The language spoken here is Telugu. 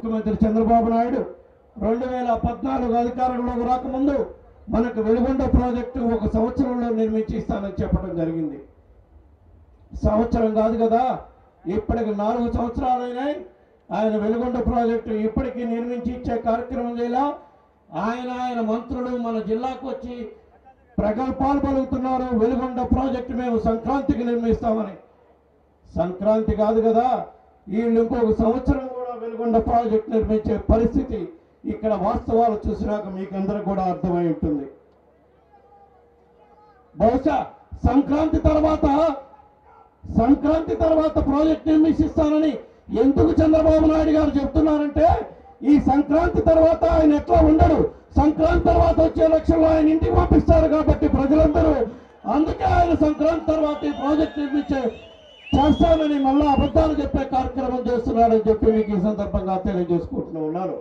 ముఖ్యమంత్రి చంద్రబాబు నాయుడు రెండు వేల పద్నాలుగు అధికారంలోకి రాకముందు మనకు వెలుగొండ ప్రాజెక్టు ఒక సంవత్సరంలో నిర్మించి ఇస్తానని చెప్పడం జరిగింది. సంవత్సరం కాదు కదా ఇప్పటికి నాలుగు సంవత్సరాలైనాయి. ఆయన వెలుగొండ ప్రాజెక్టు ఇప్పటికీ నిర్మించి ఇచ్చే కార్యక్రమం చేయాల. ఆయన ఆయన మంత్రులు మన జిల్లాకు వచ్చి ప్రగల్భాలు పలుకుతున్నారు. వెలుగొండ ప్రాజెక్టు మేము సంక్రాంతికి నిర్మిస్తామని. సంక్రాంతి కాదు కదా వీళ్ళు ఇంకొక సంవత్సరం కూడా ప్రాజెక్ట్ నిర్మించే పరిస్థితి ఇక్కడ వాస్తవాలు చూసినాక మీకు కూడా అర్థమై ఉంటుంది. బహుశా సంక్రాంతి తర్వాత సంక్రాంతి తర్వాత ప్రాజెక్ట్ నిర్మిస్తానని ఎందుకు చంద్రబాబు నాయుడు గారు చెప్తున్నారంటే ఈ సంక్రాంతి తర్వాత ఆయన ఎట్లా ఉండడు? సంక్రాంతి తర్వాత వచ్చే ఎలక్షన్లో ఆయన ఇంటికి పంపిస్తారు కాబట్టి ప్రజలందరూ అందుకే ఆయన సంక్రాంతి తర్వాత ఈ ప్రాజెక్ట్ నిర్మించే చేస్తానని మళ్ళా అబద్ధాలు చెప్పే కార్యక్రమం చేస్తున్నాడని చెప్పి మీకు ఈ సందర్భంగా తెలియజేసుకుంటూ ఉన్నాను.